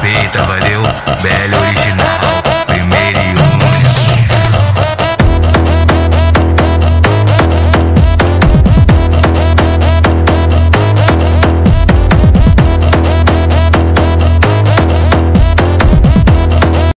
respeita, valeu? belo original.